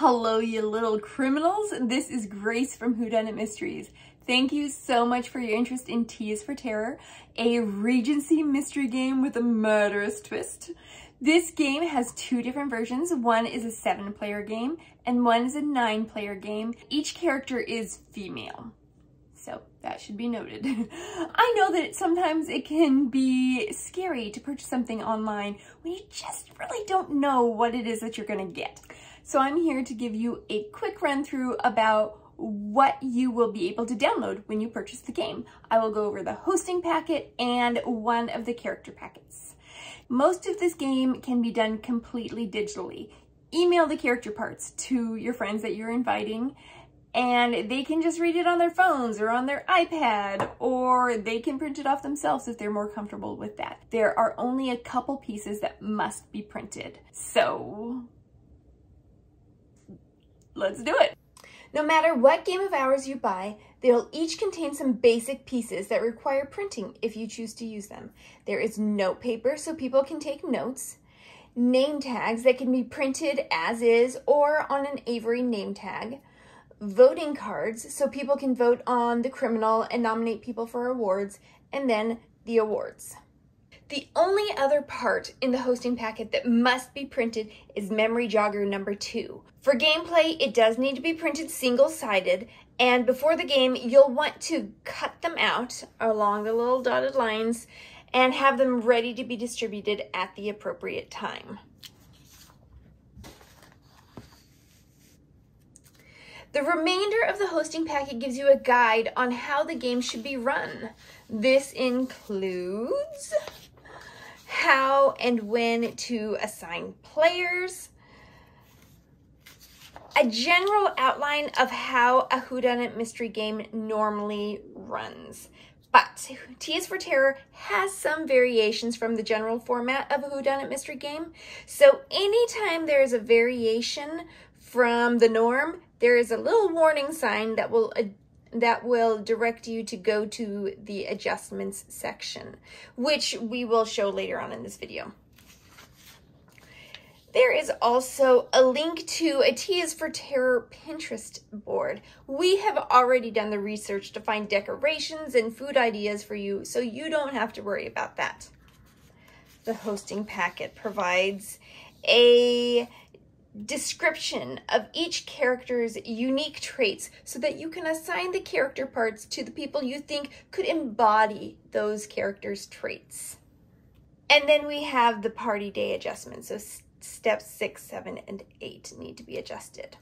Hello, you little criminals. This is Grace from Whodunnit Mysteries. Thank you so much for your interest in Tea is for Terror, a Regency mystery game with a murderous twist. This game has two different versions. One is a seven player game and one is a nine player game. Each character is female. So that should be noted. I know that sometimes it can be scary to purchase something online when you just really don't know what it is that you're gonna get. So I'm here to give you a quick run through about what you will be able to download when you purchase the game. I will go over the hosting packet and one of the character packets. Most of this game can be done completely digitally. Email the character parts to your friends that you're inviting and they can just read it on their phones or on their iPad or they can print it off themselves if they're more comfortable with that. There are only a couple pieces that must be printed. So let's do it. No matter what game of ours you buy, they'll each contain some basic pieces that require printing if you choose to use them. There is note paper so people can take notes, name tags that can be printed as is or on an Avery name tag, voting cards so people can vote on the criminal and nominate people for awards, and then the awards. The only other part in the hosting packet that must be printed is memory jogger number two. For gameplay, it does need to be printed single-sided, and before the game, you'll want to cut them out along the little dotted lines and have them ready to be distributed at the appropriate time. The remainder of the hosting packet gives you a guide on how the game should be run. This includes how and when to assign players, a general outline of how a whodunit mystery game normally runs. But Tea is for Terror has some variations from the general format of a whodunit mystery game. So anytime there is a variation from the norm, there is a little warning sign that will that will direct you to go to the adjustments section, which we will show later on in this video. There is also a link to a Tea is for Terror Pinterest board. We have already done the research to find decorations and food ideas for you, so you don't have to worry about that. The hosting packet provides a description of each character's unique traits so that you can assign the character parts to the people you think could embody those characters' traits. And then we have the party day adjustments. So steps six, seven, and eight need to be adjusted.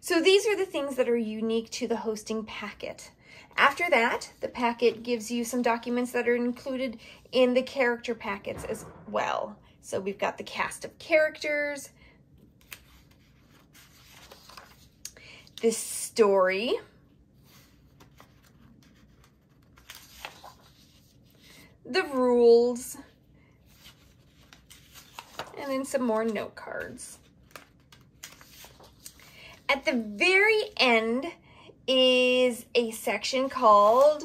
So these are the things that are unique to the hosting packet. After that, the packet gives you some documents that are included in the character packets as well. So we've got the cast of characters, this story. The rules. And then some more note cards. At the very end is a section called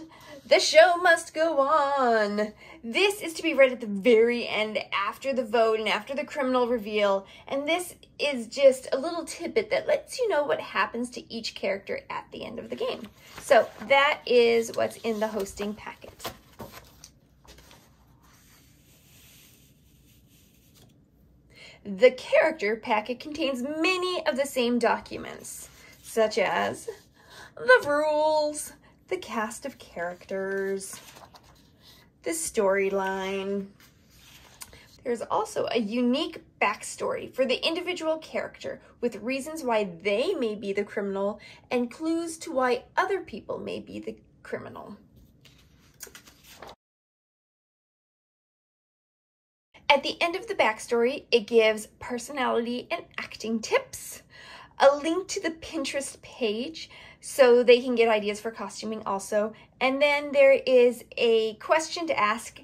The Show Must Go On. This is to be read at the very end after the vote and after the criminal reveal. And this is just a little tidbit that lets you know what happens to each character at the end of the game. So that is what's in the hosting packet. The character packet contains many of the same documents, such as the rules, the cast of characters, the storyline. There's also a unique backstory for the individual character with reasons why they may be the criminal and clues to why other people may be the criminal. At the end of the backstory, it gives personality and acting tips, a link to the Pinterest page so they can get ideas for costuming also. And then there is a question to ask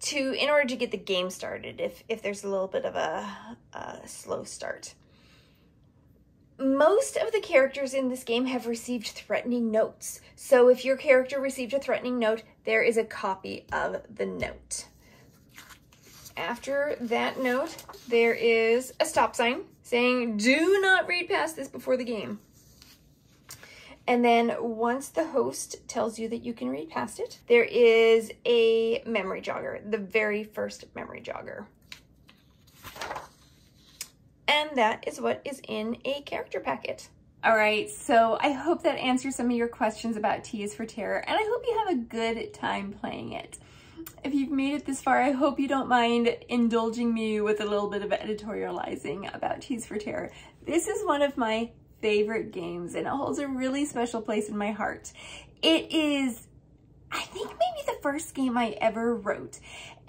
to in order to get the game started if, if there's a little bit of a, a slow start. Most of the characters in this game have received threatening notes. So if your character received a threatening note, there is a copy of the note. After that note, there is a stop sign saying do not read past this before the game. And then once the host tells you that you can read past it, there is a memory jogger, the very first memory jogger. And that is what is in a character packet. All right, so I hope that answers some of your questions about Tea is for Terror, and I hope you have a good time playing it. If you've made it this far, I hope you don't mind indulging me with a little bit of editorializing about Tea is for Terror. This is one of my favorite games and it holds a really special place in my heart. It is, I think maybe the first game I ever wrote.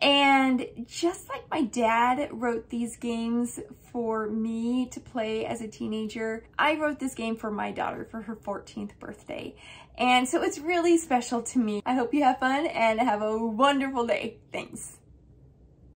And just like my dad wrote these games for me to play as a teenager, I wrote this game for my daughter for her 14th birthday. And so it's really special to me. I hope you have fun and have a wonderful day. Thanks.